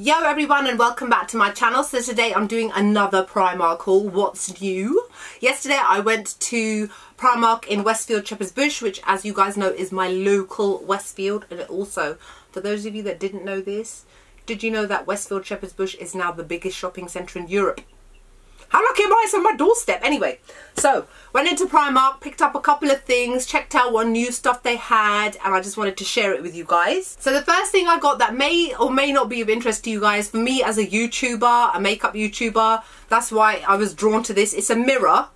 Yo everyone and welcome back to my channel. So today I'm doing another Primark haul. What's new? Yesterday I went to Primark in Westfield Shepherd's Bush which as you guys know is my local Westfield and also for those of you that didn't know this did you know that Westfield Shepherd's Bush is now the biggest shopping centre in Europe? How lucky am I? It's on my doorstep. Anyway, so went into Primark, picked up a couple of things, checked out what new stuff they had, and I just wanted to share it with you guys. So the first thing I got that may or may not be of interest to you guys, for me as a YouTuber, a makeup YouTuber, that's why I was drawn to this. It's a mirror,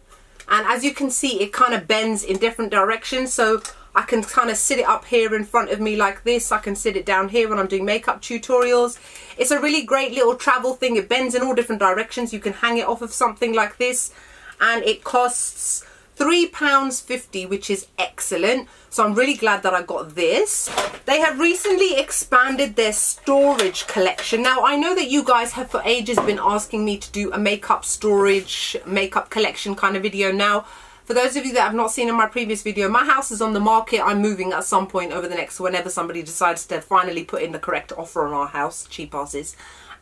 and as you can see, it kind of bends in different directions. So I can kind of sit it up here in front of me like this. I can sit it down here when I'm doing makeup tutorials. It's a really great little travel thing. It bends in all different directions. You can hang it off of something like this. And it costs £3.50, which is excellent. So I'm really glad that I got this. They have recently expanded their storage collection. Now, I know that you guys have for ages been asking me to do a makeup storage, makeup collection kind of video. Now, for those of you that have not seen in my previous video, my house is on the market. I'm moving at some point over the next, whenever somebody decides to finally put in the correct offer on our house, cheap asses.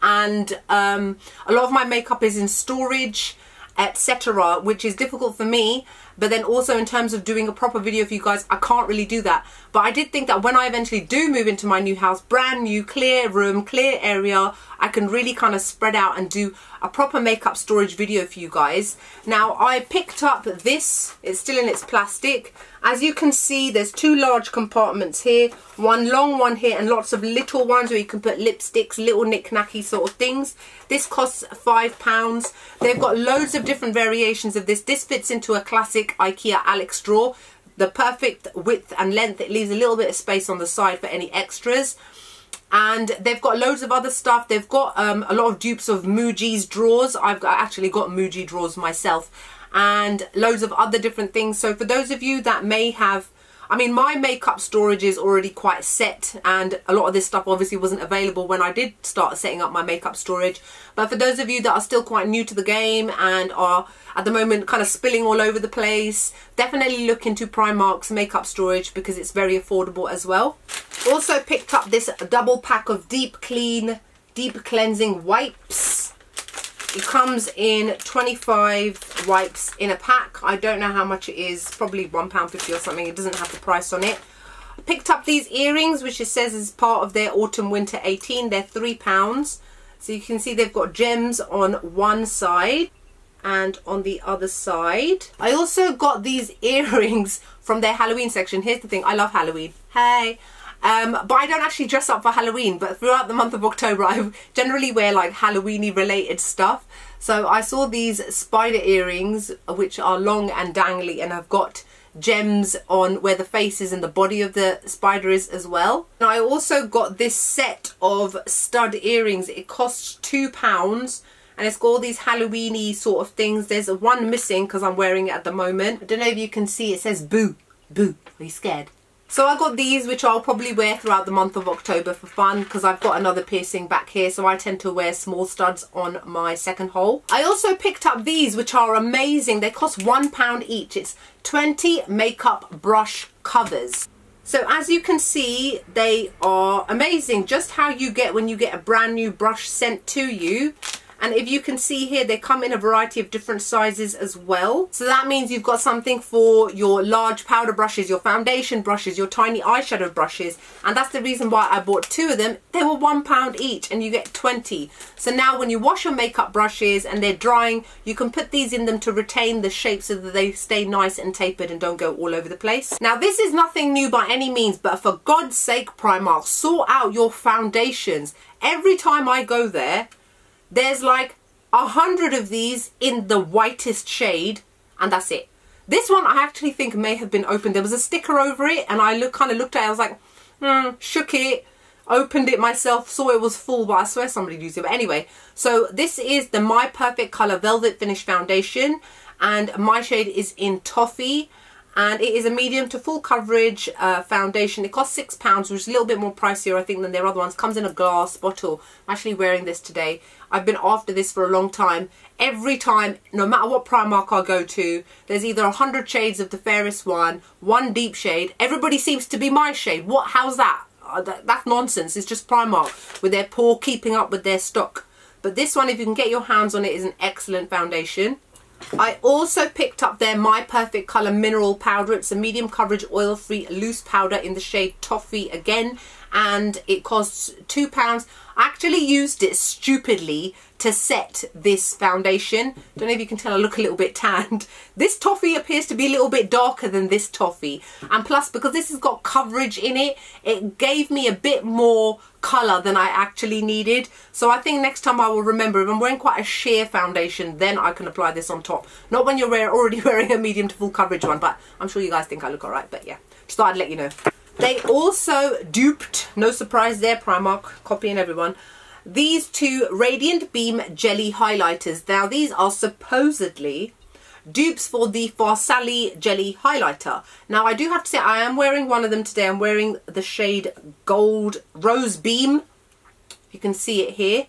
And um, a lot of my makeup is in storage etc which is difficult for me but then also in terms of doing a proper video for you guys I can't really do that. But I did think that when I eventually do move into my new house brand new clear room clear area I can really kind of spread out and do a proper makeup storage video for you guys. Now I picked up this. It's still in its plastic. As you can see there's two large compartments here. One long one here and lots of little ones where you can put lipsticks little knick-knacky sort of things. This costs five pounds. They've got loads of different variations of this. This fits into a classic IKEA Alex drawer. The perfect width and length. It leaves a little bit of space on the side for any extras. And they've got loads of other stuff. They've got um, a lot of dupes of Muji's drawers. I've got, actually got Muji drawers myself. And loads of other different things. So for those of you that may have I mean, my makeup storage is already quite set and a lot of this stuff obviously wasn't available when I did start setting up my makeup storage. But for those of you that are still quite new to the game and are at the moment kind of spilling all over the place, definitely look into Primark's makeup storage because it's very affordable as well. Also picked up this double pack of Deep Clean Deep Cleansing Wipes. It comes in 25 wipes in a pack. I don't know how much it is, probably £1.50 or something. It doesn't have the price on it. I picked up these earrings, which it says is part of their Autumn Winter 18. They're £3. So you can see they've got gems on one side and on the other side. I also got these earrings from their Halloween section. Here's the thing, I love Halloween. Hey! Um, but I don't actually dress up for Halloween, but throughout the month of October I generally wear like Halloweeny related stuff. So I saw these spider earrings which are long and dangly and have got gems on where the face is and the body of the spider is as well. And I also got this set of stud earrings. It costs £2 and it's got all these Halloweeny sort of things. There's one missing because I'm wearing it at the moment. I don't know if you can see it says boo. Boo. Are you scared? So I got these which I'll probably wear throughout the month of October for fun because I've got another piercing back here so I tend to wear small studs on my second hole. I also picked up these which are amazing. They cost £1 each. It's 20 makeup brush covers. So as you can see, they are amazing. Just how you get when you get a brand new brush sent to you and if you can see here they come in a variety of different sizes as well. So that means you've got something for your large powder brushes your foundation brushes your tiny eyeshadow brushes. And that's the reason why I bought two of them. They were one pound each and you get 20 so now when you wash your makeup brushes and they're drying you can put these in them to retain the shape so that they stay nice and tapered and don't go all over the place. Now this is nothing new by any means but for God's sake Primark sort out your foundations. Every time I go there there's like a hundred of these in the whitest shade and that's it. This one I actually think may have been opened. There was a sticker over it and I look, kind of looked at it. I was like, hmm, shook it, opened it myself, saw it was full, but I swear somebody used it. But anyway, so this is the My Perfect Colour Velvet Finish Foundation and my shade is in Toffee and it is a medium to full coverage uh, foundation. It costs £6 which is a little bit more pricier I think than their other ones. Comes in a glass bottle. I'm actually wearing this today. I've been after this for a long time. Every time, no matter what Primark I go to, there's either a hundred shades of the fairest one, one deep shade. Everybody seems to be my shade. What? How's that? uh, that, that's nonsense. It's just Primark with their poor keeping up with their stock. But this one, if you can get your hands on it, is an excellent foundation. I also picked up their My Perfect Colour Mineral Powder. It's a medium coverage oil-free loose powder in the shade Toffee again. And it costs £2. I actually used it stupidly to set this foundation. Don't know if you can tell I look a little bit tanned. This toffee appears to be a little bit darker than this toffee. And plus, because this has got coverage in it, it gave me a bit more colour than I actually needed. So I think next time I will remember, if I'm wearing quite a sheer foundation, then I can apply this on top. Not when you're already wearing a medium to full coverage one, but I'm sure you guys think I look alright. But yeah, just thought I'd let you know. They also duped, no surprise there, Primark, copying everyone, these two Radiant Beam Jelly Highlighters. Now, these are supposedly dupes for the Farsali Jelly Highlighter. Now, I do have to say, I am wearing one of them today. I'm wearing the shade Gold Rose Beam. You can see it here.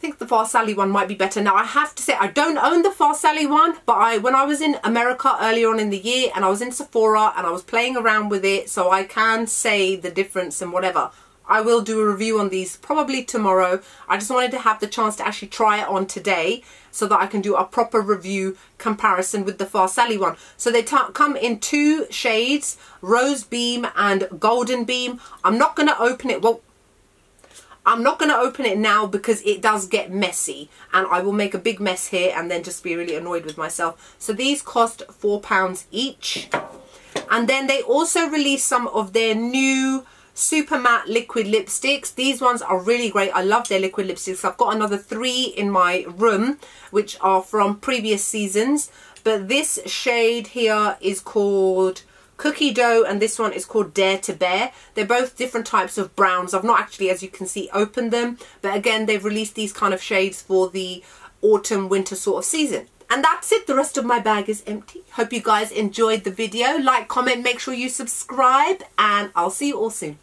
Think the Farsali one might be better. Now, I have to say, I don't own the Farsali one, but I when I was in America earlier on in the year and I was in Sephora and I was playing around with it, so I can say the difference and whatever. I will do a review on these probably tomorrow. I just wanted to have the chance to actually try it on today so that I can do a proper review comparison with the Farsali one. So they come in two shades, Rose Beam and Golden Beam. I'm not going to open it. Well, I'm not going to open it now because it does get messy and I will make a big mess here and then just be really annoyed with myself. So these cost £4 each. And then they also released some of their new super matte liquid lipsticks these ones are really great i love their liquid lipsticks i've got another three in my room which are from previous seasons but this shade here is called cookie dough and this one is called dare to bear they're both different types of browns i've not actually as you can see opened them but again they've released these kind of shades for the autumn winter sort of season and that's it. The rest of my bag is empty. Hope you guys enjoyed the video. Like, comment, make sure you subscribe. And I'll see you all soon.